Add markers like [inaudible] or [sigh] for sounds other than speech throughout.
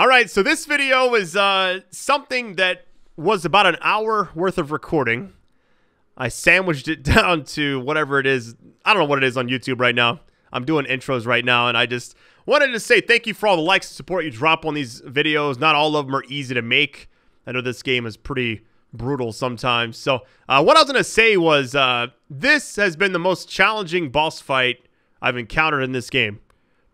All right, so this video is uh, something that was about an hour worth of recording. I sandwiched it [laughs] down to whatever it is. I don't know what it is on YouTube right now. I'm doing intros right now, and I just wanted to say thank you for all the likes and support you drop on these videos. Not all of them are easy to make. I know this game is pretty brutal sometimes. So uh, what I was going to say was uh, this has been the most challenging boss fight I've encountered in this game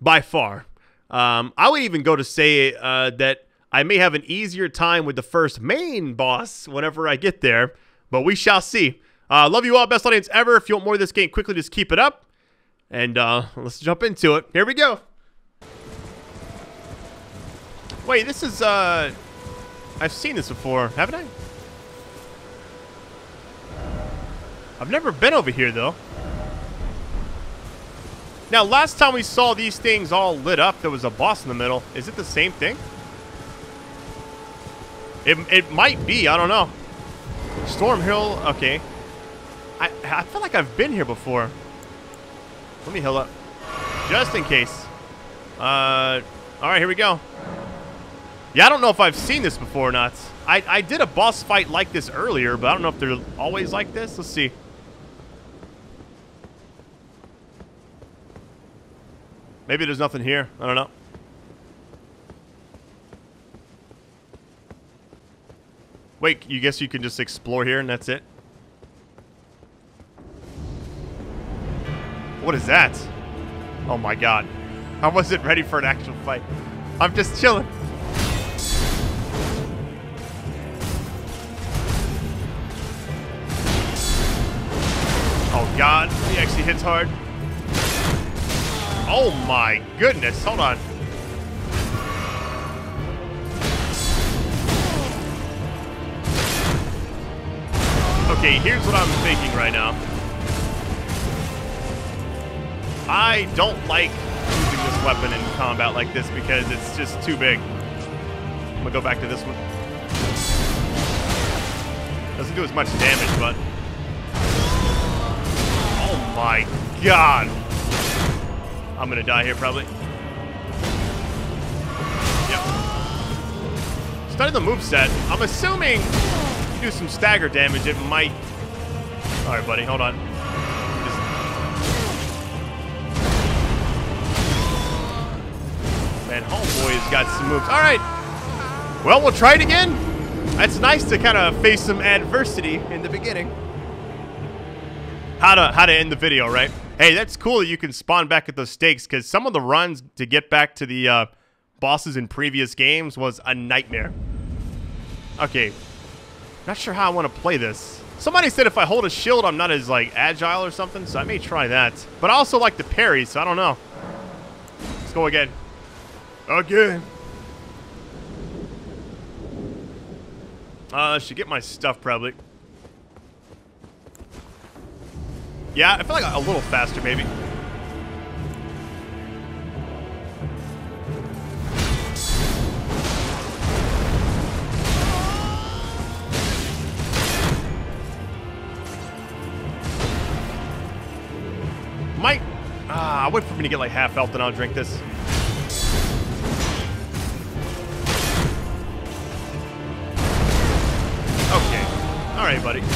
by far. Um, I would even go to say uh, that I may have an easier time with the first main boss whenever I get there, but we shall see. Uh, love you all, best audience ever. If you want more of this game, quickly just keep it up. And uh, let's jump into it. Here we go. Wait, this is, uh... I've seen this before, haven't I? I've never been over here, though. Now, last time we saw these things all lit up, there was a boss in the middle. Is it the same thing? It, it might be. I don't know. Stormhill. Okay. I, I feel like I've been here before. Let me heal up. Just in case. Uh, all right, here we go. Yeah, I don't know if I've seen this before or not. I, I did a boss fight like this earlier, but I don't know if they're always like this. Let's see. Maybe there's nothing here. I don't know. Wait, you guess you can just explore here and that's it? What is that? Oh my god. I wasn't ready for an actual fight. I'm just chilling. Oh god, he actually hits hard. Oh my goodness, hold on. Okay, here's what I'm thinking right now. I don't like using this weapon in combat like this because it's just too big. I'm gonna go back to this one. Doesn't do as much damage, but... Oh my god! I'm gonna die here probably. Yep. Study the move set. I'm assuming you do some stagger damage, it might. All right, buddy, hold on. Just... Man, Homeboy's got some moves. All right. Well, we'll try it again. That's nice to kind of face some adversity in the beginning. How to how to end the video, right? Hey, that's cool that you can spawn back at those stakes because some of the runs to get back to the uh, bosses in previous games was a nightmare. Okay. Not sure how I want to play this. Somebody said if I hold a shield, I'm not as, like, agile or something, so I may try that. But I also like the parry, so I don't know. Let's go again. Again. Uh, I should get my stuff, probably. Yeah, I feel like a little faster, maybe. Might... Ah, I'll wait for me to get like half health and I'll drink this. Okay. Alright, buddy.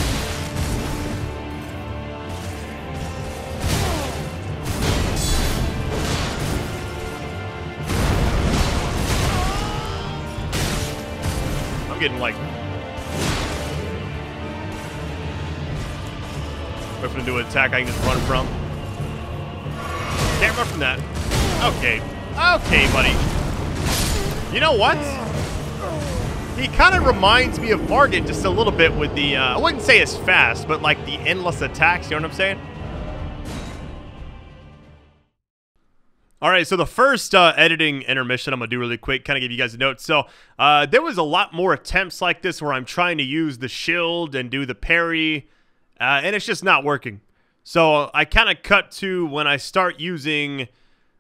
Attack I can just run from. Can't run from that. Okay. Okay, buddy. You know what? He kind of reminds me of Margit just a little bit with the, uh, I wouldn't say as fast, but like the endless attacks, you know what I'm saying? All right, so the first uh, editing intermission I'm going to do really quick, kind of give you guys a note. So uh, there was a lot more attempts like this where I'm trying to use the shield and do the parry, uh, and it's just not working. So I kind of cut to when I start using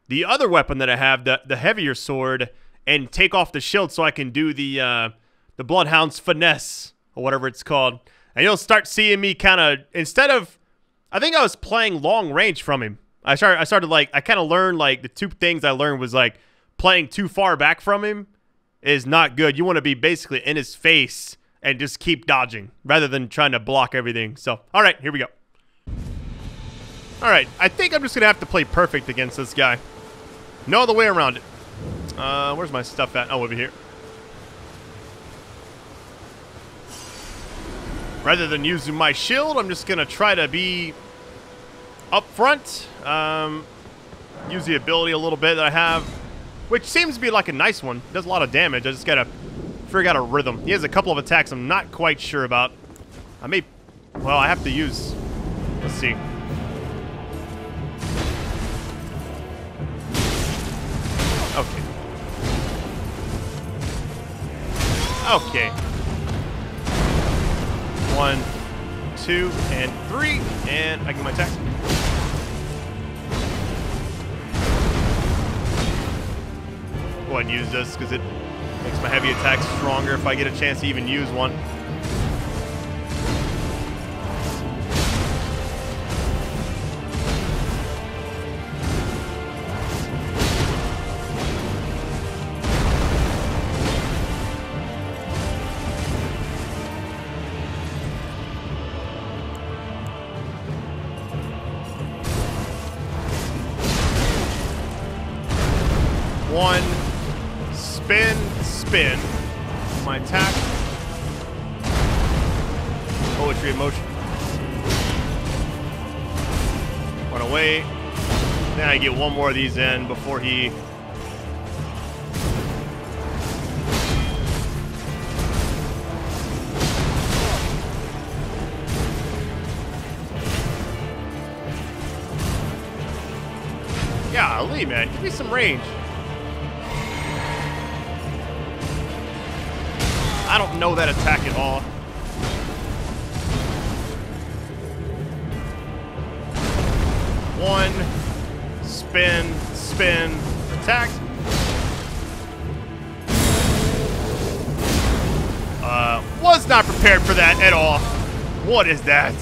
the other weapon that I have, the, the heavier sword, and take off the shield so I can do the, uh, the Bloodhound's Finesse, or whatever it's called. And you'll start seeing me kind of, instead of, I think I was playing long range from him. I started I started like I kind of learned like the two things I learned was like playing too far back from him is not good. You want to be basically in his face and just keep dodging rather than trying to block everything. So, all right, here we go. All right, I think I'm just going to have to play perfect against this guy. No other way around it. Uh, where's my stuff at? Oh, over here. Rather than using my shield, I'm just going to try to be up front. Um, use the ability a little bit that I have, which seems to be like a nice one. Does a lot of damage. I just got to figure out a rhythm. He has a couple of attacks I'm not quite sure about. I may... Well, I have to use... Let's see. Okay. One, two, and three, and I get my attack. Go ahead and use this because it makes my heavy attacks stronger if I get a chance to even use. One, more of these in before he... Golly, man. Give me some range. I don't know that attack at all. One, spin, spin, attack. Uh, was not prepared for that at all. What is that?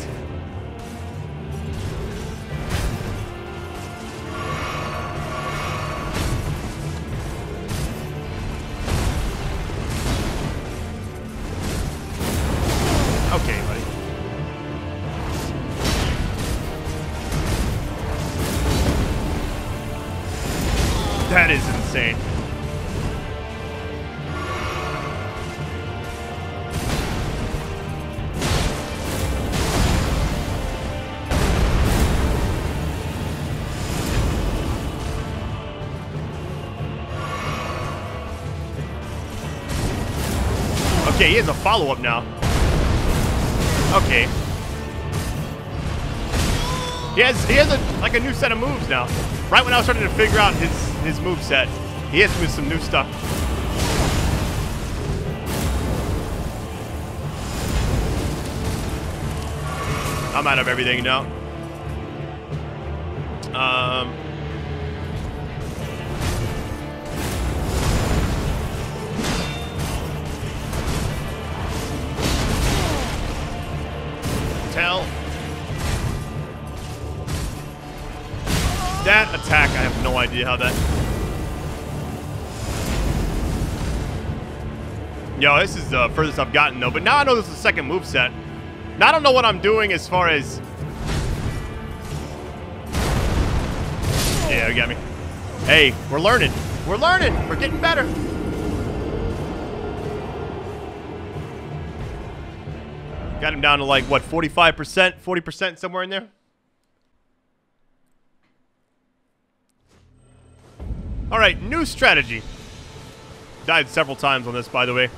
Okay, he has a follow-up now. Okay. He has he has a like a new set of moves now. Right when I was starting to figure out his his move set, he with some new stuff. I'm out of everything now. Um. Idea how that... Yo, this is the furthest I've gotten, though. But now I know this is the second move set. Now I don't know what I'm doing as far as... Yeah, you got me. Hey, we're learning. We're learning. We're getting better. Got him down to like, what, 45%? 40% somewhere in there? All right, new strategy. Died several times on this, by the way.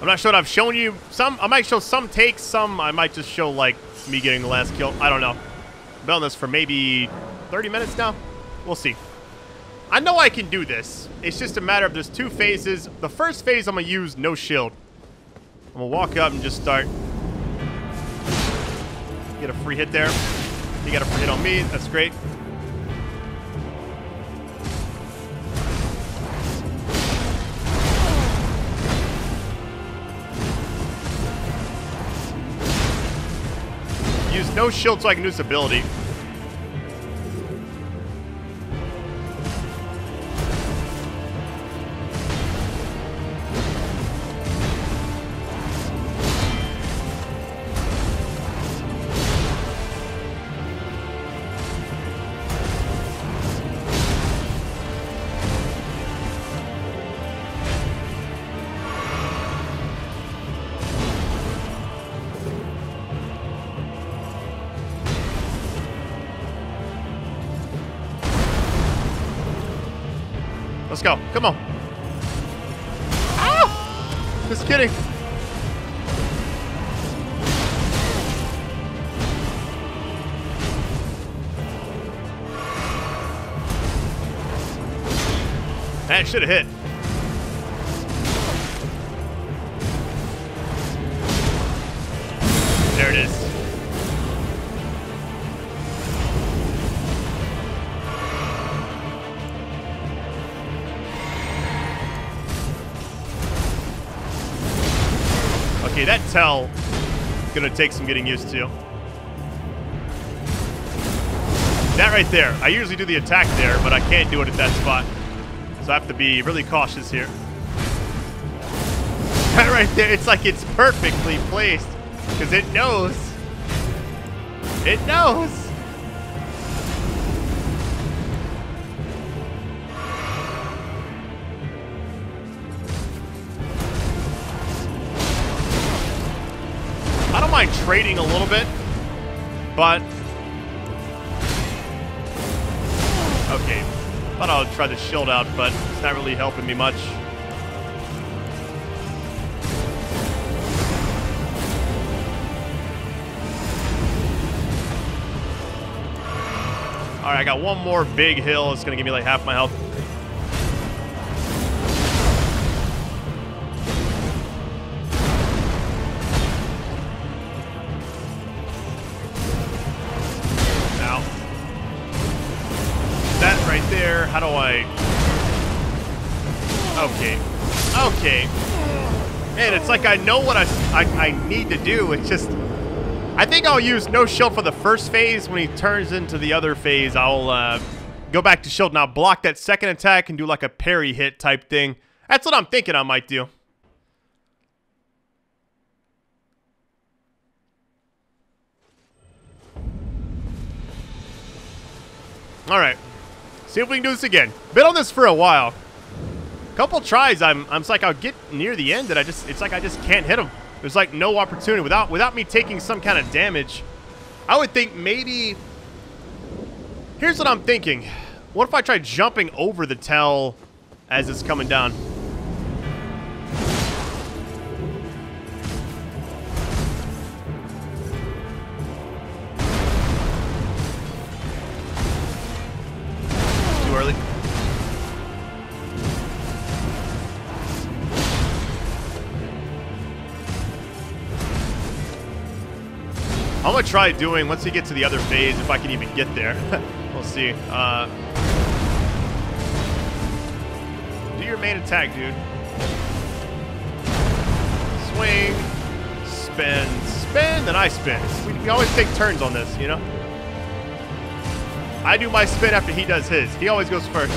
I'm not sure what I've shown you. Some, I might show some takes. Some, I might just show, like, me getting the last kill. I don't know. Been on this for maybe 30 minutes now. We'll see. I know I can do this. It's just a matter of there's two phases. The first phase, I'm going to use no shield. I'm going to walk up and just start. Get a free hit there. He got a free hit on me. That's great. No shield so I can do this ability. Just kidding. That should have hit. Tell is gonna take some getting used to. That right there. I usually do the attack there, but I can't do it at that spot. So I have to be really cautious here. [laughs] That right there, it's like it's perfectly placed. Because it knows. It knows. Mind trading a little bit, but... Okay. Thought I would try the shield out, but it's not really helping me much. Alright, I got one more big hill. It's going to give me like half my health. Like I know what I, I, I need to do. It's just... I think I'll use no shield for the first phase. When he turns into the other phase, I'll uh, go back to shield. Now block that second attack and do like a parry hit type thing. That's what I'm thinking I might do. All right. See if we can do this again. Been on this for a while. Couple tries, I'm, I'm like I'll get near the end and I just, it's like I just can't hit him. There's like no opportunity without, without me taking some kind of damage. I would think maybe, here's what I'm thinking. What if I try jumping over the tell as it's coming down? Too early. I'm gonna try doing once we get to the other phase if I can even get there. [laughs] we'll see. Uh, do your main attack, dude. Swing, spin, spin, then I spin. We, we always take turns on this, you know. I do my spin after he does his. He always goes first.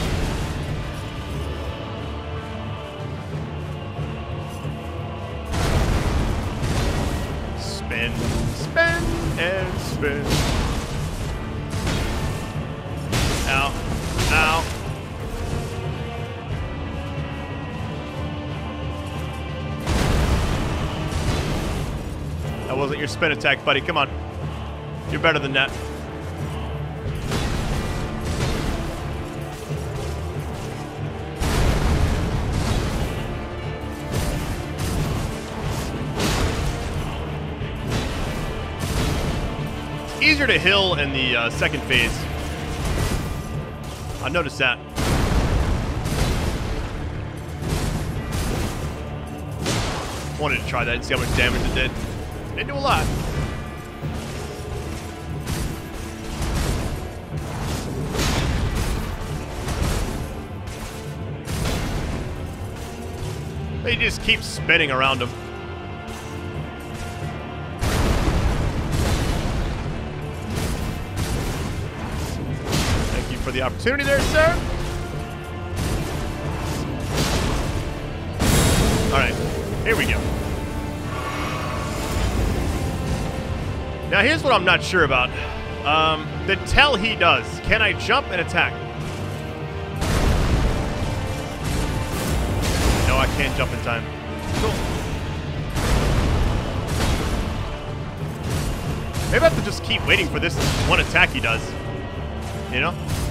That wasn't your spin attack, buddy. Come on. You're better than that. Easier to hill in the uh, second phase. I noticed that. Wanted to try that and see how much damage it did. Didn't do a lot. They just keep spinning around him. Thank you for the opportunity there, sir. All right, here we go. Now, here's what I'm not sure about. Um, the tell he does. Can I jump and attack? No, I can't jump in time. Cool. Maybe I have to just keep waiting for this one attack he does. You know?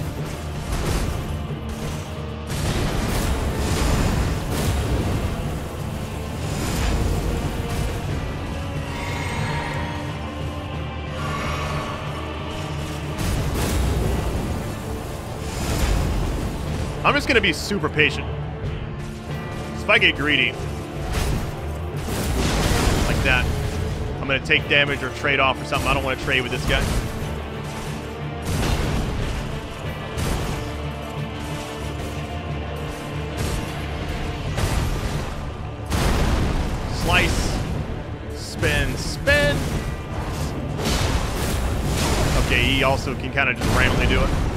I'm just going to be super patient. If I get greedy, like that, I'm going to take damage or trade off or something. I don't want to trade with this guy. Slice. Spin. Spin. Okay, he also can kind of just randomly do it.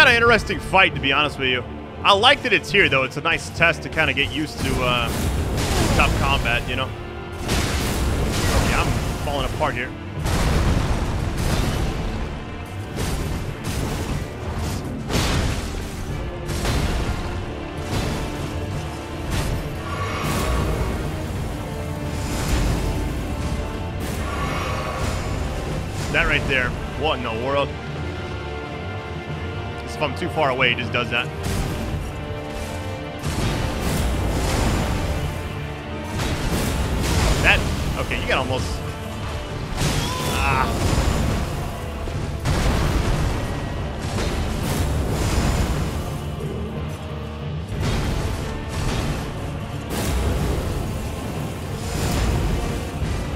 Kind of interesting fight, to be honest with you. I like that it's here, though. It's a nice test to kind of get used to uh, combat, you know? Okay, I'm falling apart here. That right there. What in the world? If I'm too far away, it just does that. That, okay, you got almost, ah.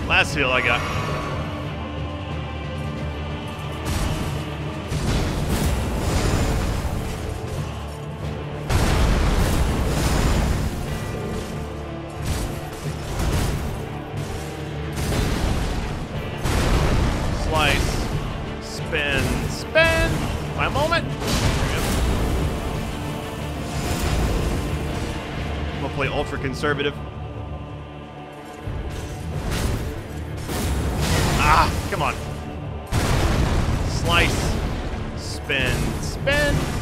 Last heal I got. Ultra conservative. Ah, come on. Slice. Spin. Spin.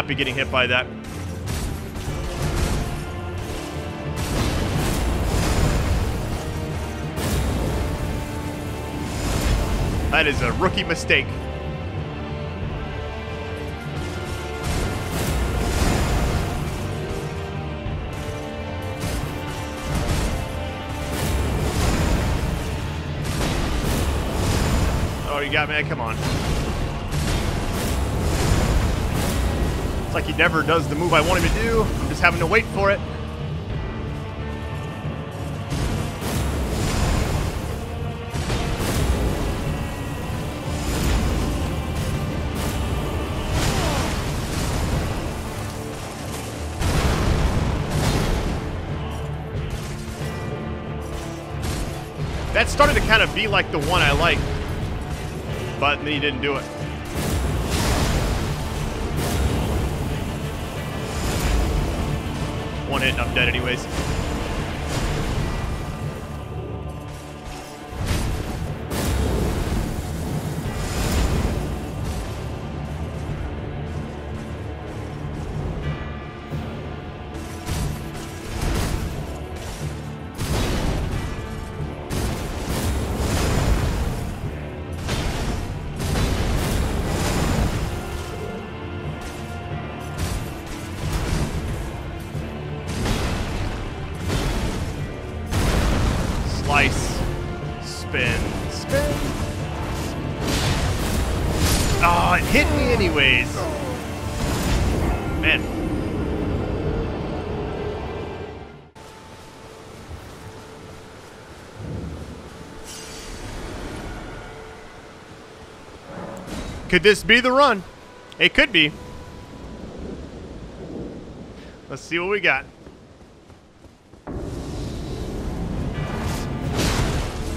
Cannot be getting hit by that. That is a rookie mistake. Oh, you got me. Come on. It's like he never does the move I want him to do. I'm just having to wait for it. That started to kind of be like the one I like, but then he didn't do it. One hit and I'm dead anyways. Could this be the run? It could be. Let's see what we got.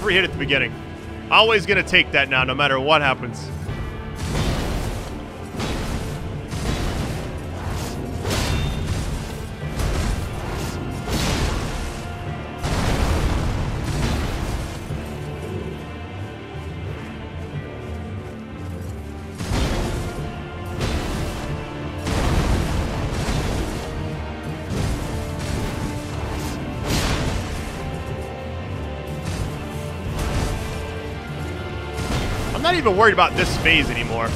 Free hit at the beginning. Always gonna take that now, no matter what happens. Even worried about this phase anymore.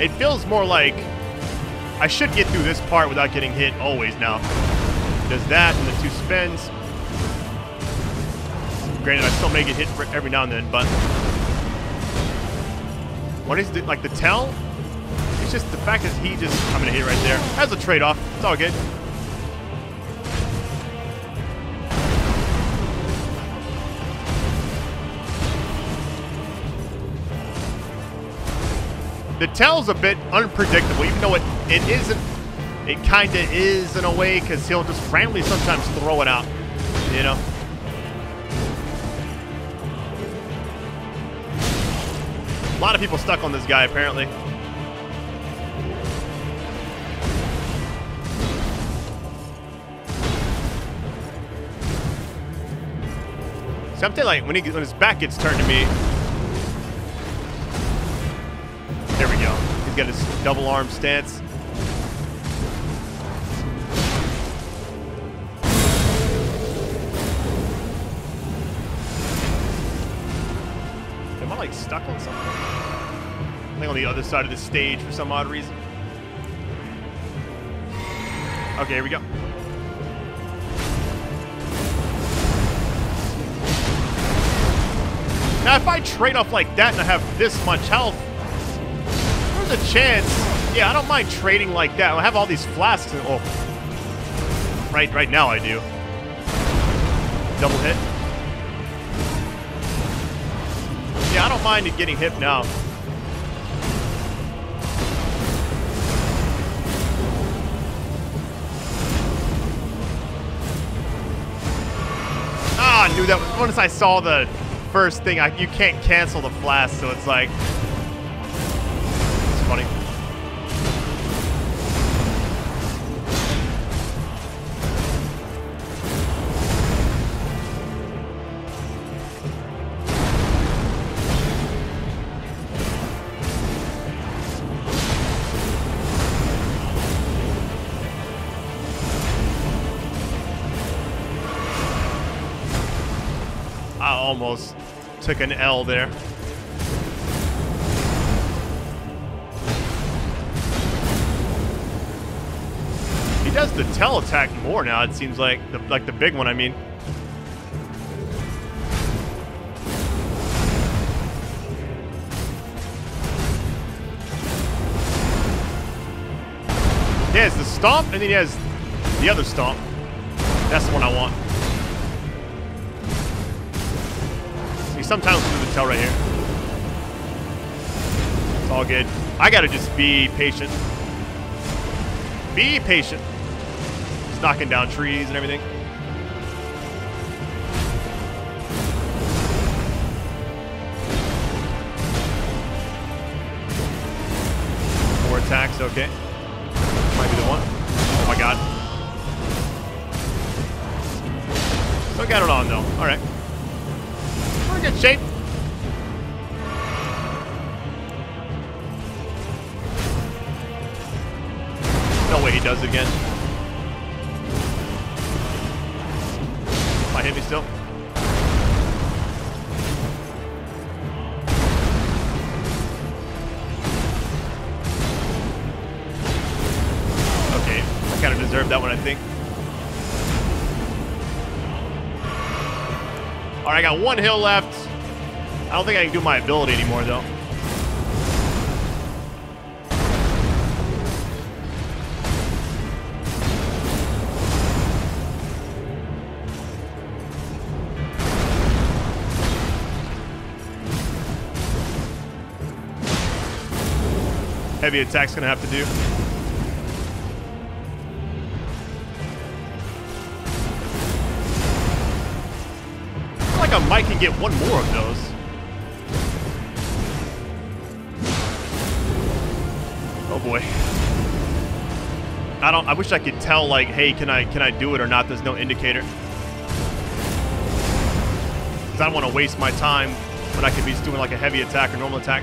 It feels more like I should get through this part without getting hit always now. Does that and the two spins. Granted, I still may get hit every now and then, but... What is it? Like the tell? It's just the fact that he just... I'm going to hit right there. That's a trade-off. It's all good. The tell's a bit unpredictable, even though it, it isn't. It kind of is in a way, because he'll just randomly sometimes throw it out, you know? A lot of people stuck on this guy, apparently. Something like when he when his back gets turned to me. Got his double arm stance. Am I like stuck on something? I think on the other side of the stage for some odd reason. Okay, here we go. Now, if I trade off like that and I have this much health, a chance. Yeah, I don't mind trading like that. I have all these flasks. And, oh, right, right now I do. Double hit. Yeah, I don't mind getting hit now. Ah, I knew that. Once I saw the first thing. I, you can't cancel the flask, so it's like... almost took an L there. He does the tail attack more now, it seems like. The, like the big one, I mean. He has the stomp, and then he has the other stomp. That's the one I want. Sometimes do the tail right here. It's all good. I gotta just be patient. Be patient. Just knocking down trees and everything. Four attacks, okay. Might be the one. Oh my god. Still got it on though. Alright good shape. No way he does it again. All right, I got one hill left. I don't think I can do my ability anymore, though. Heavy attack's gonna have to do. Can get one more of those. Oh boy. I don't I wish I could tell like, hey, can I can I do it or not? There's no indicator. Cause I don't want to waste my time when I could be doing like a heavy attack or normal attack.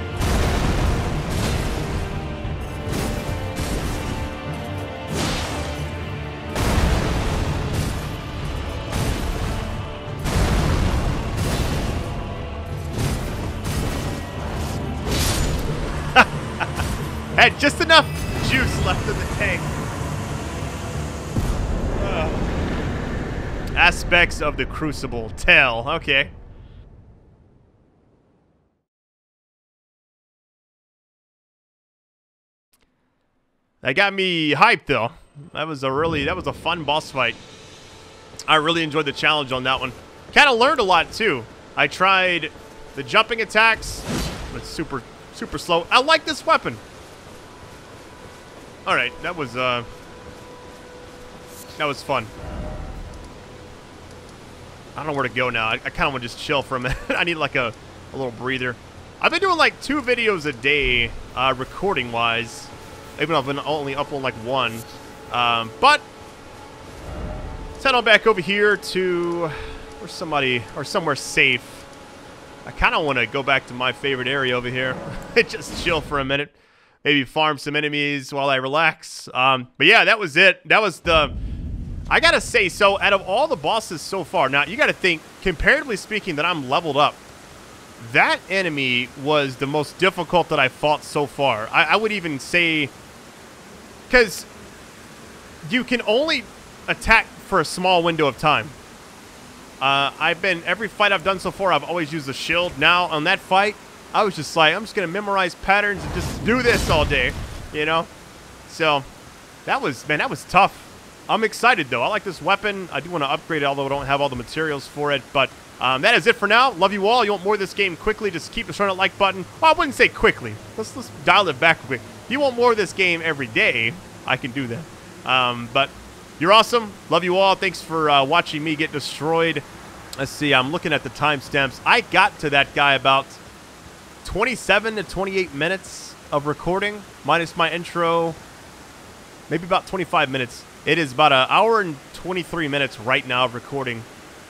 Had just enough juice left in the tank. Ugh. Aspects of the Crucible. Tail. Okay. That got me hyped though. That was a really that was a fun boss fight. I really enjoyed the challenge on that one. Kind of learned a lot too. I tried the jumping attacks, but super super slow. I like this weapon. All right, that was uh that was fun. I don't know where to go now. I, I kind of want to just chill for a [laughs] minute. I need like a, a little breather. I've been doing like two videos a day, uh, recording-wise. Even though I've been only uploading like one. Um, but let's head on back over here to or somebody or somewhere safe. I kind of want to go back to my favorite area over here. [laughs] Just chill for a minute. Maybe farm some enemies while I relax. Um, but yeah, that was it. That was the... I gotta say, so out of all the bosses so far, now you gotta think, comparatively speaking, that I'm leveled up. That enemy was the most difficult that I fought so far. I, I would even say... Because you can only attack for a small window of time. Uh, I've been, every fight I've done so far, I've always used the shield. Now, on that fight, I was just like, I'm just going to memorize patterns and just do this all day, you know? So, that was, man, that was tough. I'm excited, though. I like this weapon. I do want to upgrade it, although I don't have all the materials for it. But um, that is it for now. Love you all. You want more of this game quickly, just keep destroying that like button. Well, I wouldn't say quickly. Let's, let's dial it back quick. If you want more of this game every day, I can do that. Um, but you're awesome. Love you all. Thanks for uh, watching me get destroyed. Let's see. I'm looking at the timestamps. I got to that guy about 27 to 28 minutes of recording, minus my intro. Maybe about 25 minutes. It is about an hour and 23 minutes right now of recording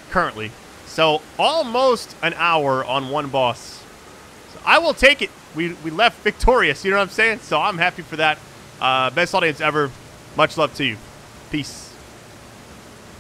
currently. So almost an hour on one boss. So I will take it. We, we left victorious, you know what I'm saying? So I'm happy for that. Uh, best audience ever. Much love to you. Peace.